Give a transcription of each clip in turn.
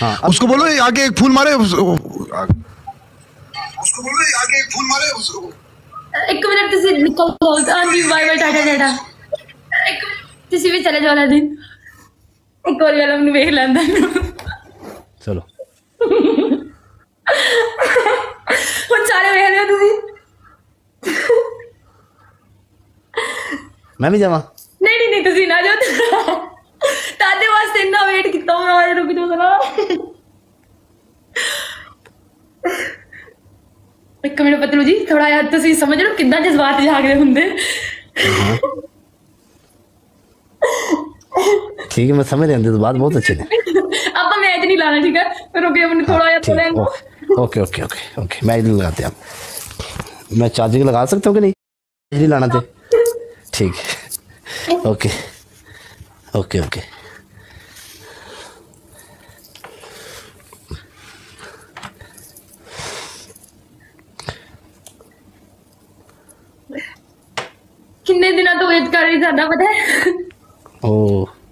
हाँ। उसको बोलो आगे एक फूल मारे उसको बोलो आगे एक फूल मारे एक मिनट तुसी निकल बोल हाँ जी बाय बाय टाटा टाटा। एक तुसी भी चले जाओ ना दिन एक और वाला मैं देख लंदा चलो। वो चले देख रहे हो तुसी मैं भी जावा नहीं नहीं नहीं तुसी ना जाओ। ਤਾਦੇ ਵਾਸਤੇ ਇੰਨਾ ਵੇਟ ਕੀਤਾ ਮੈਂ ਆਜ ਰੁਕ ਜਾਓ ਜ਼ਰਾ ਇੱਕ ਮਿੰਟ ਪਤਲੂ ਜੀ ਥੋੜਾ ਜਿਹਾ ਤੁਸੀਂ ਸਮਝ ਲਓ ਕਿੱਦਾਂ ਜਜ਼ਬਾਤ ਜਾਗਦੇ ਹੁੰਦੇ ठीक है मैं समझ रहा हूँ तो बात बहुत अच्छी है ਆਪਾਂ ਮੈਚ ਨਹੀਂ ਲਾਣਾ ਠੀਕ ਹੈ ਫਿਰ ਰੁਕਿਓ ਮੈਨੂੰ ਥੋੜਾ ਜਿਹਾ ठीक ਥੋੜਾ है ओके ओके ओके ओके मैं इधर लगाते हैं आप मैं चार्जिंग लगा सकता हूँ कि नहीं इधर लाना थे ठीक है ओके ओके ओके ਤੋਂ ਵੇਟ ਕਰ ਰਹੀ ਸਾਡਾ ਪਤਾ ਹੈ ओ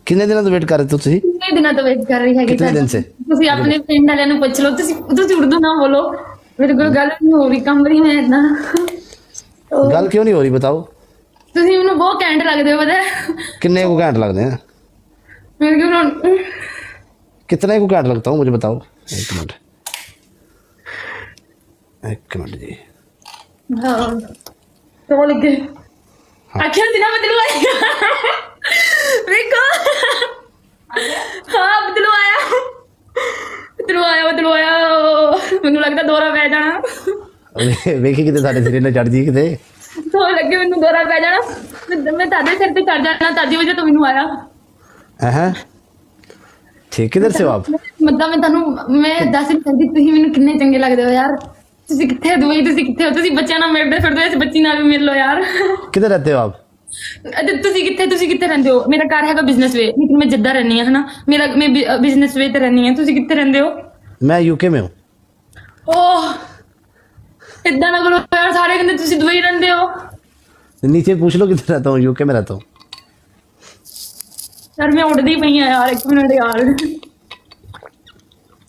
कितने दिनों तो वेट कर रहे थे तुसी ਕਿੰਨੇ ਦਿਨਾਂ ਤੋਂ ਵੇਟ ਕਰ ਰਹੀ ਹੈਗੀ ਕਿੰਨੇ ਦਿਨ ਤੁਹਾਡੀ? ਸੇ? ਤੁਸੀਂ ਆਪਣੇ ਪਿੰਡ ਵਾਲਿਆਂ ਨੂੰ ਪੁੱਛ ਲਓ ਤੁਸੀਂ ਤੁਸੀਂ ਉਰਦੂ ਨਾ ਬੋਲੋ ਮੇਰੇ ਕੋਲ ਗੱਲ ਨਹੀਂ ਹੋ ਰਹੀ ਕੰਮ ਰਹੀ ਮੈਂ ਇਦਾਂ गल क्यों नहीं हो रही बताओ ਤੁਸੀਂ ਮੈਨੂੰ ਬਹੁਤ ਕੈਂਟ ਲੱਗਦੇ ਹੋ ਪਤਾ ਹੈ? कितने को घंटे लगते हैं ਮੇਰੇ ਕੋਲ ਹੁਣ- कितने को घंटे लगता हूँ मुझे बताओ एक मिनट एक मिनट जी ਹਾਂ तो ਲੱਗੇ ਆਖਿਆ ਸੀ ਨਾ ਬਦਲੂ ਆਇਆ ਵੇਖੋ ਹਾਂ ਬਦਲੂ ਆਇਆ ਬਦਲੂ ਆਇਆ ਬਦਲੂ ਆਇਆ ਮੈਨੂੰ ਲੱਗਦਾ ਦੌਰਾ ਪੈ ਜਾਣਾ ਵੇਖੀ ਕਿਤੇ ਸਾਡੇ ਸਿਰੇ ਨਾਲ ਚੜ ਜੀ ਕਿਤੇ ਤੋਂ ਲੱਗੇ ਮੈਨੂੰ ਦੌਰਾ ਪੈ ਜਾਣਾ ਮੈਂ- ਮੈਂ ਤੁਹਾਡੇ ਸਿਰ ਤੇ ਚੜ ਜਾਣਾ ਤਾਜੀ ਵਜ੍ਹਾ ਤੋਂ ਮੈਨੂੰ ਆਇਆ हैं ठीक किधर से हो आप ਮਤਲਬ ਮੈਂ ਤੁਹਾਨੂੰ ਮੈਂ ਦੱਸ ਨਹੀਂ ਸਕਦੀ ਤੁਸੀਂ ਮੈਨੂੰ ਕਿੰਨੇ ਚੰਗੇ ਲੱਗਦੇ ਹੋ ਯਾਰ ਤੁਸੀਂ ਕਿੱਥੇ ਹੋ ਦੁਬਈ ਤੁਸੀਂ ਕਿੱਥੇ ਹੋ ਤੁਸੀਂ ਬੱਚਿਆਂ ਨਾਲ ਮਿਲਦੇ ਫਿਰਦੇ ਹੋ ਇਸ ਬੱਚੀ ਨਾਲ ਵੀ ਮਿਲ ਲਓ ਯਾਰ किधर रहते हो आप ਅਤੇ ਤੁਸੀਂ ਕਿੱਥੇ ਤੁਸੀਂ ਕਿੱਥੇ ਰਹਿੰਦੇ ਹੋ ਮੇਰਾ ਘਰ ਹੈਗਾ ਬਿਜ਼ਨਸ ਵੇ ਲੇਕਿਨ ਮੈਂ ਜੱਦਾ ਰਹਿੰਦੀ ਹਾਂ ਹਨਾ ਮੇਰਾ ਮੈਂ ਬਿਜ਼ਨਸ ਵੇ ਤੇ ਰਹਿੰਦੀ ਹਾਂ ਤੁਸੀਂ ਕਿੱਥੇ ਰਹਿੰਦੇ ਹੋ मैं यूके में हूँ ਓਹ ਇਦਾਂ ਨਾ ਕਰੋ ਯਾਰ ਸਾਰੇ ਕਹਿੰਦੇ ਤੁਸੀਂ ਦੁਬਈ ਰਹਿੰਦੇ ਹੋ नीचे पूछ लो किधर रहता हूँ यूके में रहता हूँ ਯਾਰ ਮੈਂ ਉੱਡਦੀ ਪਈ ਆ ਯਾਰ ਇੱਕ ਮਿੰਟ ਯਾਰ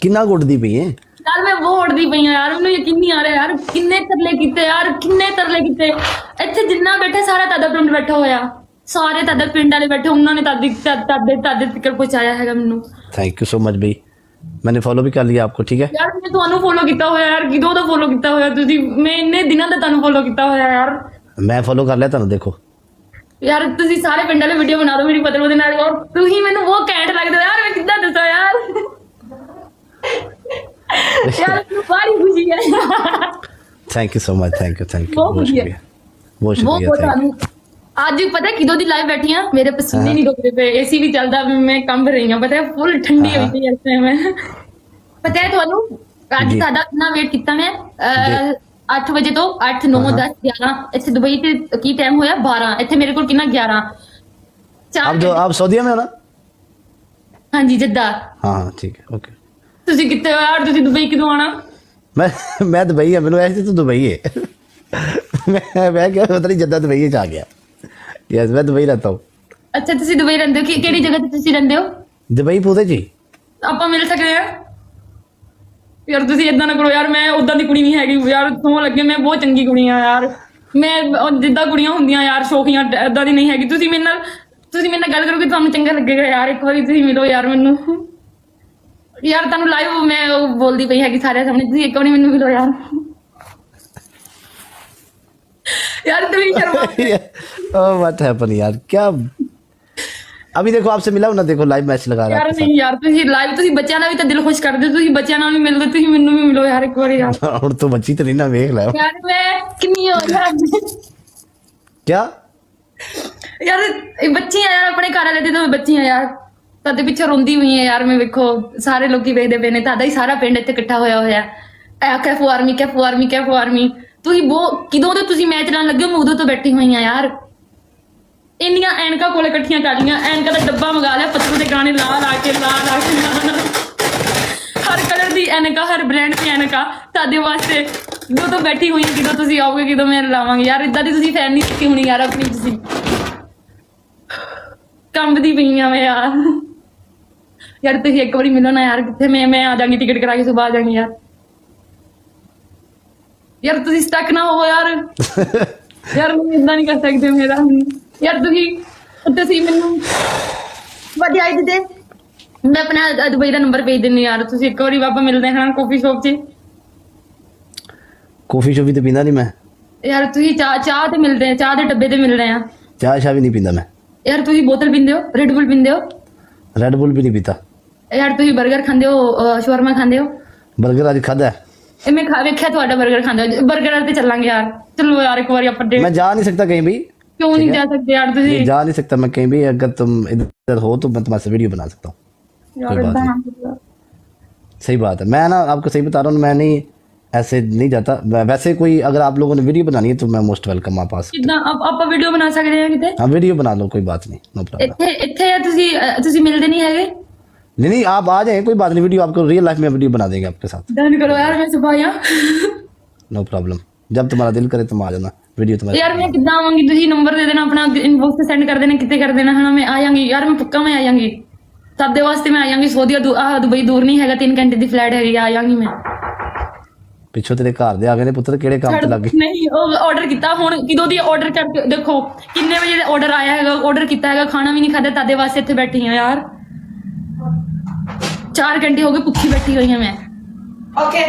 किन्ना गुड़दी पई है ਯਾਰ ਮੈਂ ਬਹੁਤ ਉੱਡਦੀ ਪਈ ਆ ਯਾਰ ਮੈਨੂੰ ਯਕੀਨ ਨਹੀਂ ਆ ਰਿਹਾ ਯਾਰ ਕਿੰਨੇ ਤਰਲੇ ਕੀਤੇ ਯਾਰ ਕਿੰਨੇ ਤਰਲੇ ਕੀਤੇ ਇੱਥੇ ਜਿੰਨਾ ਬੈਠੇ ਸਾਰਾ ਤਾਦਾ ਪਿੰਡ ਬੈਠਾ ਹੋਇਆ ਸਾਰੇ ਤਾਦਾ ਪਿੰਡ ਵਾਲੇ ਬੈਠੇ ਉਹਨਾਂ ਨੇ ਤਾਦੀ ਤਾਦੇ ਤਾਦੇ ਤੱਕ ਪਹੁੰਚਾਇਆ ਹੈਗਾ ਮੈਨੂੰ थैंक यू सो मच भाई मैंने फॉलो भी कर लिया आपको ठीक है ਯਾਰ ਮੈਂ ਤੁਹਾਨੂੰ ਫੋਲੋ ਕੀਤਾ ਹੋਇਆ ਯਾਰ ਕਿਦੋਂ ਦਾ ਫੋਲੋ ਕੀਤਾ ਹੋਇਆ ਤੁਸੀਂ ਮੈਂ ਇੰਨੇ ਦਿਨਾਂ ਦਾ ਤੁਹਾਨੂੰ ਫੋਲੋ ਕੀਤਾ ਹੋਇਆ ਯਾਰ मैं फॉलो कर लिया था देखो ਯਾਰ ਤੁਸੀਂ ਸਾਰੇ ਪਿੰਡ ਵਾਲੇ ਵੀਡੀਓ ਬਣਾ ਦਿਓ ਮੇਰੀ ਪਤਲ ਉਹਦੇ ਨਾਲ ਔਰ ਤੁਸੀਂ ਮੈਨੂੰ ਬਹੁਤ ਕੈਂਟ ਲੱਗਦੇ ਹੋ ਯਾਰ ਮੈਂ ਕਿੱਦਾਂ ਦੱਸਾਂ ਯਾਰ ਯਾਰ ਮੈਨੂੰ ਬਾਰੀ ਖੁਸ਼ੀ ਹੈ thank you so much thank you thank you बहुत बहुत बढ़िया। शुक्रिया बहुत ਬਹੁਤ शुक्रिया ਬਹੁਤ थैंक ਤੁਹਾਨੂੰ ਅੱਜ ਪਤਾ ਕਿਦੋਂ ਦੀ ਲਾਈਵ ਬੈਠੀ ਆ ਮੇਰੇ ਪਸੀਨੇ ਨਹੀਂ ਰੁਕਦੇ ਪਏ ਏਸੀ ਵੀ ਚੱਲਦਾ ਵੀ ਮੈਂ ਕੰਬ ਰਹੀ ਹਾਂ ਪਤਾ ਹੈ ਫੁੱਲ ਠੰਡੀ ਹੋਈ ਪਈ ਇਸ ਟਾਈਮ ਮੈਂ ਪਤਾ ਹੈ ਤੁਹਾਨੂੰ ਅੱਜ ਜੀ। ਤੁਹਾਡਾ ਕਿੰਨਾ ਵੇਟ ਕੀਤਾ ਮੈਂ 8 ਵਜੇ ਤੋਂ 8 9 10 11 ਇੱਥੇ ਦੁਬਈ ਤੇ ਕੀ ਟਾਈਮ ਹੋਇਆ 12 ਇੱਥੇ ਮੇਰੇ ਕੋਲ ਕਿੰਨਾ 11 ਚਾਰ आप जो आप सऊदीया में हो ना ਹਾਂਜੀ ਜੱਦਾ हाँ हाँ ठीक है ओके ਤੁਸੀਂ ਕਿੱਥੇ ਹੋ ਯਾਰ? ਤੁਸੀਂ ਦੁਬਈ ਕਿਦੋਂ ਆਣਾ ਮੈਂ ਮੈਂ ਦੁਬਈ ਆ ਮੈਨੂੰ ਐਸੀ ਤੂੰ ਦੁਬਈ ਹੈ ਮੈਂ ਮੈਂ ਕਿਹਾ ਪਤਾ ਨਹੀਂ ਜੱਦਾ ਦੁਬਈ ਚ ਆ ਗਿਆ। ਯਸ ਮੈਂ ਦੁਬਈ ਰਹਤਾ ਹੂੰ। ਅੱਛਾ ਤੁਸੀਂ ਦੁਬਈ ਰਹਿੰਦੇ ਹੋ? ਕਿ ਕਿਹੜੀ ਜਗ੍ਹਾ ਤੇ ਤੁਸੀਂ ਰਹਿੰਦੇ ਹੋ? ਦੁਬਈ ਪੂਦੇ ਜੀ ਆਪਾਂ ਮਿਲ ਸਕਦੇ ਆ ਯਾਰ ਤੁਸੀਂ ਇਦਾਂ ਨਾ ਕਰੋ ਯਾਰ ਮੈਂ ਉਦਾਂ ਦੀ ਕੁੜੀ ਨਹੀਂ ਹੈਗੀ। ਯਾਰ ਤੁਹਾਨੂੰ ਲੱਗੇ ਮੈਂ ਬਹੁਤ ਚੰਗੀ ਕੁੜੀ ਆ ਯਾਰ। ਮੈਂ ਉਹ ਜਿੱਦਾਂ ਕੁੜੀਆਂ ਹੁੰਦੀਆਂ ਯਾਰ ਸ਼ੌਕੀਆਂ ਇਦਾਂ ਦੀ ਨਹੀਂ ਹੈਗੀ। ਤੁਸੀਂ ਮੇਰੇ ਨਾਲ ਤੁਸੀਂ ਮੇਰੇ ਨਾਲ ਗੱਲ ਕਰੋਗੇ ਤੁਹਾਨੂੰ ਚੰਗਾ ਲੱਗੇਗਾ ਯਾਰ ਇੱਕ ਵਾਰੀ ਤੁਸੀਂ ਮਿਲੋ ਯਾਰ ਮੈਨੂੰ। ਯਾਰ ਤੁਹਾਨੂੰ ਲਾਈਵ ਮੈਂ ਉਹ ਬੋਲਦੀ ਪਈ ਹੈਗੀ ਸਾਰਿਆਂ ਸਾਹਮਣੇ ਤੁਸੀਂ ਇੱਕ ਵਾਰੀ ਮੈਨੂੰ ਮਿਲੋ ਯਾਰ यार तुम्हें शर्मा ओह व्हाट हैपन यार क्या ਅਭੀ ਦੇਖੋ ਆਪਸੇ ਮਿਲਾ ਉਹਨਾਂ ਦੇਖੋ ਲਾਈਵ ਮੈਸੇਜ ਲਗਾ ਰਿਹਾ ਯਾਰ ਨਹੀਂ ਯਾਰ ਤੁਸੀਂ ਲਾਈਵ ਤੁਸੀਂ ਬੱਚਿਆਂ ਨਾਲ ਵੀ ਤਾਂ ਦਿਲ ਖੁਸ਼ ਕਰਦੇ ਤੁਸੀਂ ਬੱਚਿਆਂ ਨਾਲ ਵੀ ਮਿਲਦੇ ਤੁਸੀਂ ਮੈਨੂੰ ਵੀ ਮਿਲੋ ਯਾਰ ਇੱਕ ਵਾਰ ਯਾਰ ਹੁਣ ਤੂੰ ਬੱਚੀ ਤੇ ਨਹੀਂ ਨਾ ਵੇਖ ਲੈ ਯਾਰ ਮੈਂ ਕਿੰਨੀ ਹੋ ਯਾਰ ਕੀ ਯਾਰ ਇਹ ਬੱਚੀਆਂ ਯਾਰ ਆਪਣੇ ਘਰ ਵਾਲੇ ਦੇ ਤਾਂ ਬੱਚੀਆਂ ਯਾਰ ਤੁਹਾਡੇ ਪਿੱਛੇ ਰੋਂਦੀ ਹੋਈ ਹੈ ਯਾਰ ਮੈਂ ਵੇਖੋ ਸਾਰੇ ਲੋਕੀ ਵੇਖਦੇ ਪਏ ਨੇ ਤੁਹਾਡਾ ਹੀ ਸਾਰਾ ਪਿੰਡ ਇੱਥੇ ਇਕੱਠਾ ਹੋਇਆ ਹੋਇਆ। ਐ ਕੈਫੂ ਆਰਮੀ ਕੈਫੂ ਆਰਮੀ ਕੈਫੂ ਆਰਮੀ? ਤੁਸੀਂ ਬਹੁਤ ਕਿਦੋਂ ਤੋਂ ਤੁਸੀਂ ਮੈਚ ਲਾਣ ਲੱਗੇ ਹੋ? ਉਦੋਂ ਤੋਂ ਬੈਠੀ ਹੋਈ ਆ ਯਾਰ। ਇੰਨੀਆਂ ਐਨਕਾਂ ਕੋਲੇ ਇਕੱਠੀਆਂ ਕਰ ਲੀਆਂ ਐਨਕਾਂ ਦਾ ਡੱਬਾ ਮੰਗਾ ਲਿਆ ਪੱਤੂ ਦੇ ਗਾਣੇ ਲਾ ਲਾ ਕੇ ਲਾ ਲਾ ਕੇ। ਹਰ ਕਲਰ ਦੀ ਐਨਕਾਂ ਹਰ ਬ੍ਰਾਂਡ ਦੀ ਐਨਕਾਂ। ਤੁਹਾਡੇ ਵਾਸਤੇ ਜਦੋਂ ਤੋਂ ਬੈਠੀ ਹੋਈ ਹਾਂ, ਕਿਦੋਂ ਤੁਸੀਂ ਆਓਗੇ ਕਿਦੋਂ ਮੈਂ ਲਾਵਾਂਗੀ ਯਾਰ ਇਦਾਂ ਦੀ ਤੁਸੀਂ ਫੈਨ ਨਹੀਂ ਸਿੱਖੀ ਹੋਣੀ ਯਾਰ ਆਪਣੀ ਤੁਸੀਂ। ਕੰਬਦੀ ਪਈ ਆ ਮੈਂ ਯਾਰ। ਯਾਰ ਤੁਸੀਂ ਇੱਕ ਵਾਰੀ ਮਿਲੋ ਨਾ ਯਾਰ ਕਿੱਥੇ ਮੈਂ ਮੈਂ ਆ ਜਾਾਂਗੀ ਟਿਕਟ ਕਰਾ ਕੇ ਸਵੇਰ ਆ ਜਾਾਂਗੀ ਯਾਰ। ਯਾਰ ਤੁਸੀਂ ਸਟਕ ਨਾ ਹੋ ਯਾਰ। ਯਾਰ ਮੈਂ ਇਦਾਂ ਨਹੀਂ ਕਰ ਸਕਦੇ ਮੇਰਾ। ਯਾਰ ਤੁਸੀਂ ਉੱਤੇ ਸੀ ਮੈਨੂੰ। ਵਧਾਈ ਦੇ ਦੇ ਮੈਂ ਆਪਣਾ ਦੁਬਈ ਦਾ ਨੰਬਰ ਭੇਜ ਦਿੰਨੀ ਯਾਰ। ਤੁਸੀਂ ਇੱਕ ਵਾਰੀ ਵਾਪਸ ਮਿਲਦੇ ਹਾਂ ਕਾਫੀ ਸ਼ੌਪ 'ਚ। ਕਾਫੀ ਸ਼ੋਪ ਵੀ ਤੇ ਪੀਂਦਾ ਨਹੀਂ ਮੈਂ। ਯਾਰ ਤੁਸੀਂ ਚਾਹ ਚਾਹ ਤੇ ਮਿਲਦੇ ਆ ਚਾਹ ਦੇ ਡੱਬੇ ਤੇ ਮਿਲਦੇ ਆ ਚਾਹ ਸ਼ਾ ਵੀ ਨਹੀਂ ਪੀਂਦਾ ਮੈਂ। ਯਾਰ ਤੁਸੀਂ ਬੋਤਲ ਪੀਂਦੇ ਹੋ ਰੈਡ ਬੁਲ ਪੀਂਦੇ ਹੋ? ਰੈਡ ਬੁਲ ਵੀ ਨਹੀਂ ਪੀਤਾ। ਯਾਰ ਤੁਸੀਂ 버ਗਰ ਖਾਂਦੇ ਹੋ ਸ਼ਵਰਮਾ ਖਾਂਦੇ ਹੋ 버ਗਰ ਅੱਜ ਖਾਦਾ ਇਹ ਮੈਂ ਖਾ ਵੇਖਿਆ ਤੁਹਾਡਾ 버ਗਰ ਖਾਂਦੇ ਹੋ 버ਗਰ ਤੇ ਚੱਲਾਂਗੇ ਯਾਰ ਚਲੋ ਯਾਰ ਇੱਕ ਵਾਰੀ ਆਪਾਂ ਮੈਂ ਜਾ ਨਹੀਂ ਸਕਦਾ ਕਹੀਂ ਵੀ क्यों नहीं जा सकते यार तुझे जा नहीं सकता मैं कहीं भी। अगर तुम इधर हो तो मैं तुम्हारे वीडियो बना सकता हूँ। सही बात है। मैं ना आपको सही बता रहा हूँ मैं नहीं ऐसे नहीं जाता। वैसे कोई अगर आप लोगों ने वीडियो बनानी है तो मैं मोस्ट वेलकम आप पास आप आप वीडियो बना सकते हैं कितने? हाँ वीडियो बना लो कोई बात नहीं नो प्रॉब्लम ਇੱਥੇ या ਤੁਸੀਂ ਤੁਸੀਂ ਮਿਲਦੇ नहीं ਹੈਗੇ नहीं नहीं आप आ जाएं कोई बात नहीं वीडियो आपको रियल लाइफ में वीडियो बना देंगे आपके साथ ਡਨ ਕਰੋ ਯਾਰ ਮੈਂ ਸੁਭਾਇਆ नो प्रॉब्लम जब तुम्हारा दिल करे तुम आ जाना वीडियो तुम्हारे ਯਾਰ ਮੈਂ ਕਿੱਦਾਂ ਆਵਾਂਗੀ ਤੁਸੀਂ ਨੰਬਰ ਦੇ ਦੇਣਾ ਆਪਣਾ ਇਨਬਾਕਸ ਤੇ ਸੈਂਡ ਕਰ ਦੇਣਾ ਕਿਤੇ ਕਰ ਦੇਣਾ ਹਨਾ ਮੈਂ ਆ ਜਾਾਂਗੀ ਯਾਰ ਮੈਂ ਪੱਕਾ ਮੈਂ ਆ ਜਾਾਂਗੀ ਸਾਡੇ ਵਾਸਤੇ ਮੈਂ ਆ ਜਾਾਂਗੀ ਸੋਦੀ ਆ ਦੁਬਈ ਦੂਰ ਨਹੀਂ ਹੈਗਾ 3 ਘੰਟੇ ਦੀ ਫਲਾਈਟ ਹੈਗੀ ਆ ਜਾਾਂਗੀ ਮੈਂ ਪਿੱਛੋਂ ਤੇਰੇ ਘਰ ਦੇ ਆ ਗਏ ਨੇ ਪੁੱਤਰ ਕਿਹੜੇ ਕੰਮ ਤੇ ਲੱਗ ਗਏ ਨਹੀਂ ਉਹ ਆਰਡਰ ਕੀਤਾ ਹੁਣ ਕਿਦੋਂ ਦੀ ਆਰਡਰ ਕਰਕੇ ਦੇਖੋ ਕਿੰਨੇ ਵਜੇ ਦਾ ਆਰਡਰ ਆਇਆ ਹੈਗਾ ਆਰਡਰ ਕੀਤਾ ਹੈਗਾ ਖਾਣਾ ਵੀ ਨਹੀਂ ਖਾਦਾ ਤਾਦੇ ਵਾਸਤੇ ਇੱਥੇ ਬੈਠੀ ਹਾਂ ਯਾਰ चार घंटे हो गए भुखी बैठी हुई है मैं ओके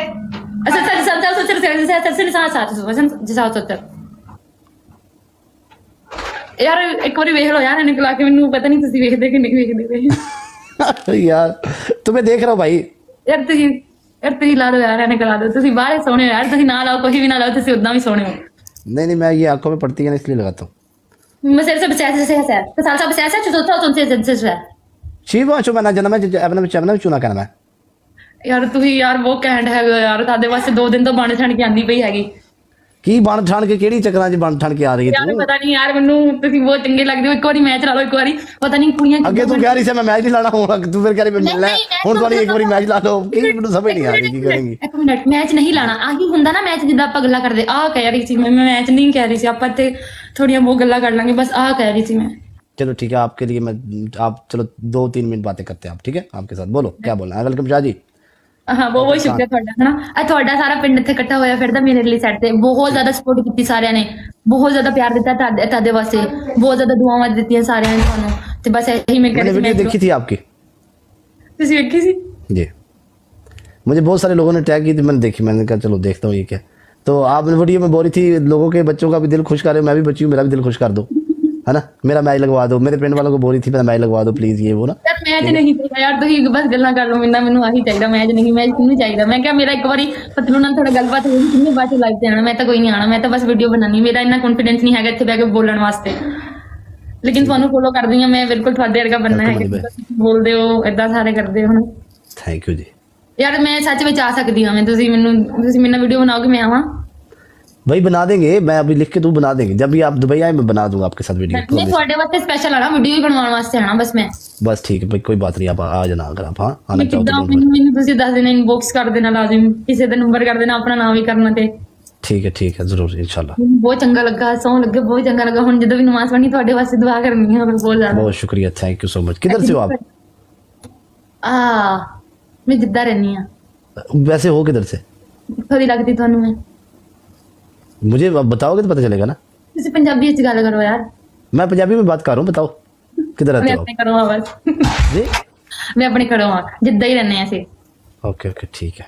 यार एक बार वेख लो यार इन्हें खिला के मैं पता नहीं तुम वेखते कि नहीं वेखते यार तुम्हें देख रहा हूँ भाई यार तुम यार तुम ला दो यार इन्हें खिला दो तुम बाहर सोने यार तुम ना लाओ कोई भी ना लाओ तुम उदा भी सोने हो नहीं नहीं मैं ये आँखों में पड़ती है ना इसलिए लगाता हूँ मैं सिर से बचाया से है सर साल सा बचाया से चौथा तुमसे से है ਸ਼ਿਵਾ ਚੋ ਬਣਾ ਜਨਮ ਆਪਣਾ ਵਿੱਚ ਆਪਣਾ ਚੁਣਾ ਕਰਨਾ? ਯਾਰ ਤੁਸੀਂ ਯਾਰ ਉਹ ਕੈਂਡ ਹੈਗਾ ਯਾਰ। ਸਾਡੇ ਵਾਸਤੇ ਦੋ ਦਿਨ ਤੋਂ ਬਣ ਛਣ ਕੇ ਆਂਦੀ ਪਈ ਹੈਗੀ। ਕੀ ਬਣ ਠਣ ਕੇ ਕਿਹੜੀ ਚੱਕਰਾਂ 'ਚ ਬਣ ਠਣ ਕੇ ਆ ਰਹੀ ਹੈ ਯਾਰ ਪਤਾ ਨਹੀਂ ਯਾਰ ਮੈਨੂੰ ਤੁਸੀਂ ਬਹੁਤ ਚੰਗੇ ਲੱਗਦੇ ਹੋ। ਇੱਕ ਵਾਰੀ ਮੈਚ ਲਾ ਲਓ ਇੱਕ ਵਾਰੀ। ਪਤਾ ਨਹੀਂ ਕੁੜੀਆਂ ਅੱਗੇ ਤੂੰ ਕਹਿ ਰਹੀ ਸੀ ਮੈਂ ਮੈਚ ਨਹੀਂ ਲਾਣਾ ਹੁਣ ਤੂੰ ਫਿਰ ਕਹਿ ਰਹੀ ਮੈਂ ਮਿਲਣਾ ਹੁਣ ਤੁਹਾਡੀ ਇੱਕ ਵਾਰੀ ਮੈਚ ਲਾ ਲਓ। ਕੀ ਮੈਨੂੰ ਸਮਝ ਨਹੀਂ ਆ ਰਹੀ ਕੀ ਕਰੇਂਗੀ? ਇੱਕ ਮਿੰਟ ਮੈਚ ਨਹੀਂ ਲਾਣਾ। ਆ ਕੀ ਹੁੰਦਾ ਨਾ ਮੈਚ ਜਿੱਦਾਂ ਆਪਾਂ ਗੱਲਾਂ ਕਰਦੇ ਆ ਕਹਿ ਰਹੀ ਸੀ ਮੈਂ ਮੈਚ ਨਹੀਂ ਕਹਿ ਰਹੀ ਸੀ। ਆਪਾਂ ਤੇ ਥੋੜੀਆਂ ਬਹੁਤ ਗੱਲਾਂ ਕਰ ਲਾਂਗੇ ਬਸ ਆ ਕਹਿ ਰਹੀ ਸੀ ਮੈਂ। चलो ठीक है आपके लिए मैं आप चलो दो तीन मिनट बातें करते हैं आप ठीक है आपके साथ बोलो क्या बोलना है वेलकम शाह जी ਹਾਂ ਬਹੁਤ ਬਹੁਤ ਸ਼ੁਕਰੀਆ ਤੁਹਾਡਾ ਹਨਾ ਆ ਤੁਹਾਡਾ ਸਾਰਾ ਪਿੰਡ ਇੱਥੇ ਇਕੱਠਾ ਹੋਇਆ ਫਿਰਦਾ ਮੇਰੇ ਲਈ ਸਾਈਡ ਤੇ ਬਹੁਤ ਜ਼ਿਆਦਾ ਸਪੋਰਟ ਕੀਤੀ ਸਾਰਿਆਂ ਨੇ ਬਹੁਤ ਜ਼ਿਆਦਾ ਪਿਆਰ ਦਿੱਤਾ ਤੁਹਾਡੇ ਤੁਹਾਡੇ ਵਾਸਤੇ ਬਹੁਤ ਜ਼ਿਆਦਾ ਦੁਆਵਾਂ ਦਿੱਤੀਆਂ ਸਾਰਿਆਂ ਨੇ ਤੁਹਾਨੂੰ ਤੇ ਬਸ ਇਹੀ ਮੈਂ मैंने ਕਹਿੰਦੀ वीडियो ਸੀ देखी थी आपकी ਤੁਸੀਂ ਵੇਖੀ ਸੀ जी मुझे बहुत सारे लोगों ने टैग की थी मैंने देखी मैंने कहा चलो देखता हूँ ये क्या तो आप वीडियो में बोल रही थी लोगों के बच्चों का भी दिल खुश कर रहे हो मैं भी बच्ची हूँ मेरा भी दिल खुश कर दो है ना मेरा मैच लगवा दो मेरे पिंड वालों को बोल रही थी मेरा मैच लगवा दो प्लीज ये वो ना ਯਾਰ ਮੈਚ ਨਹੀਂ ਚਾਹੀਦਾ ਯਾਰ ਤੁਸੀਂ ਬਸ ਗੱਲਾਂ ਕਰ ਲਓ ਮੈਨੂੰ ਮੈਨੂੰ ਆਹੀ ਚਾਹੀਦਾ ਮੈਚ ਨਹੀਂ ਮੈਚ ਕਿਹਨੂੰ ਚਾਹੀਦਾ ਮੈਂ ਕਿਹਾ ਮੇਰਾ ਇੱਕ ਵਾਰੀ ਪਤਲੂ ਨਾਲ ਥੋੜਾ ਗੱਲਬਾਤ ਹੋਈ ਕਿੰਨੇ ਬਾਅਦ ਚ ਲਾਈਵ ਤੇ ਆਣਾ ਮੈਂ ਤਾਂ ਕੋਈ ਨਹੀਂ ਆਣਾ ਮੈਂ ਤਾਂ ਬਸ ਵੀਡੀਓ ਬਣਾਣੀ ਮੇਰਾ ਇੰਨਾ ਕੌਨਫੀਡੈਂਸ ਨਹੀਂ ਹੈਗਾ ਇੱਥੇ ਬੈ ਕੇ ਬੋਲਣ ਵਾਸਤੇ ਲੇਕਿਨ ਤੁਹਾਨੂੰ ਫੋਲੋ ਕਰਦੀ ਹਾਂ ਮੈਂ ਬਿਲਕੁਲ ਤੁਹਾਡੇ ਵਰਗਾ ਬੰਨਾ ਹੈ ਬਿਲਕੁਲ ਤੁਸੀਂ ਬੋਲਦੇ ਹੋ ਏਦਾਂ ਸਾਰੇ ਕਰਦੇ ਹੋ ਨਾ थैंक यू जी ਯਾਰ ਮੈਂ ਸੱਚ ਵਿੱਚ ਆ ਸਕਦੀ ਹਾਂ ਮੈਂ ਤੁਸੀਂ ਮੈਨੂੰ ਤੁਸੀਂ ਮੇਰੇ ਨਾਲ ਵੀਡੀਓ ਬਣਾਓਗੇ ਮੈਂ ਆਵਾਂ वही बना देंगे मैं अभी लिख के तू बना देंगे। जब भी आप दुबई आए मैं बना दूँगा आपके साथ वीडियो मैं ਤੁਹਾਡੇ ਵਾਸਤੇ ਸਪੈਸ਼ਲ ਆਣਾ ਵੀਡੀਓ ਹੀ ਬਣਾਉਣ ਵਾਸਤੇ ਆਣਾ ਬਸ ਮੈਂ। ਬਸ ਠੀਕ ਹੈ ਕੋਈ आप हाँ, ਨਹੀਂ ਆਪ ਆ ਜਾਣਾ ਅਗਰ ਆਪ ਹਾਂ ਆਣਾ ਚਾਹੋ ਮੈਨੂੰ ਤੁਸੀਂ ਦੱਸ ਦੇਣਾ ਇਨਬਾਕਸ ਕਰ ਦੇਣਾ ਲਾਜ਼ਮ। ਕਿਸੇ ਦਾ ਨੰਬਰ ਕਰ ਦੇਣਾ ਆਪਣਾ ਨਾਮ ਵੀ ਕਰਨਾ ਤੇ। ठीक है ठीक है ज़रूर इंशाल्लाह बहुत चंगा लगा सौ लगे बहुत चंगा लगा हम जब भी नमाज़ पढ़नी थोड़े वास्ते दुआ करनी है बहुत ज़्यादा बहुत शुक्रिया थैंक यू सो मच किधर से हो आप? आ मैं जिद्दा रहनी हूँ वैसे हो किधर से? थोड़ी लगती थानू मैं। मुझे अब बताओगे तो पता चलेगा ना ਤੁਸੀਂ ਪੰਜਾਬੀ ਵਿੱਚ ਗੱਲ ਕਰੋ ਯਾਰ मैं पंजाबी में बात कर रहा हूँ बताओ किधर ਮੈਂ रहते हो ਆਪਣੇ ਘਰੋਂ ਆ ਬਸ आप जी ਮੈਂ ਆਪਣੇ ਘਰੋਂ ਆ ਜਿੱਦਾਂ ਹੀ ਰਹਿੰਦੇ ਆ ਅਸੀਂ ओके ओके ठीक है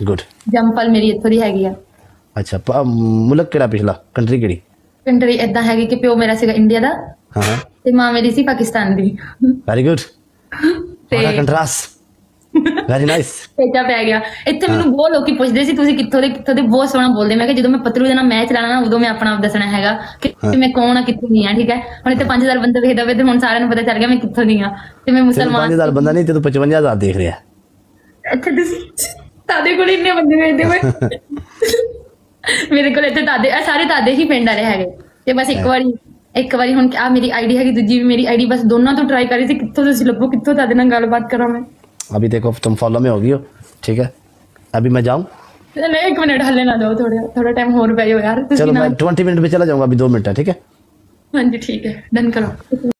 गुड ਜੰਪਲ ਮੇਰੀ ਇੱਥੋਂ ਦੀ ਹੈਗੀ ਆ अच्छा प- मुल्क केड़ा पिछला कंट्री केड़ी ਕੰਟਰੀ ਇਦਾਂ ਹੈਗੀ ਕਿ ਪਿਓ ਮੇਰਾ ਸੀਗਾ ਇੰਡੀਆ ਦਾ हाँ हाँ ਤੇ ਮਾਂ ਮੇਰੀ ਸੀ ਪਾਕਿਸਤਾਨ ਦੀ वेरी गुड ਤੇ कंट्रास्ट ਵੈਰੀ ਨਾਈਸ ਪੇਚਾ ਪੈ ਗਿਆ। ਇੱਥੇ ਮੈਨੂੰ ਬਹੁਤ ਲੋਕੀ ਪੁੱਛਦੇ ਸੀ ਤੁਸੀਂ ਕਿੱਥੋਂ ਦੇ ਕਿੱਥੋਂ ਦੇ ਬਹੁਤ ਸੋਹਣਾ ਬੋਲਦੇ। ਮੈਂ ਕਿ ਜਦੋਂ ਮੈਂ ਪਤਲੂ ਦੇ ਨਾਲ ਮੈਚ ਲਾਣਾ ਉਦੋਂ ਮੈਂ ਆਪਣਾ ਆਪ ਦੱਸਣਾ ਹੈਗਾ ਕਿ ਮੈਂ ਕੌਣ ਆ ਕਿੱਥੋਂ ਦੀ ਆ ਠੀਕ ਹੈ? ਹੁਣ ਇੱਥੇ 5000 ਬੰਦੇ ਵੇਖਦਾ ਵੇ ਤੇ ਹੁਣ ਸਾਰਿਆਂ ਨੂੰ ਪਤਾ ਚੱਲ ਗਿਆ ਮੈਂ ਕਿੱਥੋਂ ਦੀ ਆ। ਤੇ ਮੈਂ ਮੁਸਲਮਾਨ ਨਹੀਂ ਤੇ ਤੂੰ 55000 ਦੇਖ ਰਿਹਾ। ਅੱਛਾ ਤੁਸੀਂ ਤਾਦੇ ਕੋਲ ਇੰਨੇ ਬੰਦੇ ਵੇਖਦੇ ਹੋਏ ਮੇਰੇ ਕੋਲ ਇੱਥੇ ਦਾਦੇ ਆ ਸਾਰੇ ਦਾਦੇ ਹੀ ਪਿੰਡ ਵਾਲੇ ਹੈਗੇ। ਤੇ ਬਸ ਇੱਕ ਵਾਰੀ ਇੱਕ ਵਾਰੀ ਹੁਣ ਆ ਮੇਰੀ ਆਈਡੀ ਹੈਗੀ ਦੂਜੀ ਵੀ ਮੇਰੀ ਆਈਡੀ ਬਸ ਦੋਨਾਂ ਤੋਂ ਟਰਾਈ ਕਰੀ ਸੀ ਕਿੱਥੋਂ ਤੁਸੀਂ ਲੱਭੋ ਕਿੱਥੋਂ ਤਾਦੇ ਨਾਲ ਗੱਲਬਾਤ ਕਰਾਂ ਮੈਂ। अभी देखो तुम फॉलो में होगी हो ठीक है? अभी मैं जाऊँ? अच्छा, एक मिनट हल्ले ना दो थोड़ा थोड़ा टाइम और यार चलो मैं ट्वेंटी मिनट में चला जाऊँगा अभी दो मिनट है ठीक है? हाँ जी ठीक है डन करो।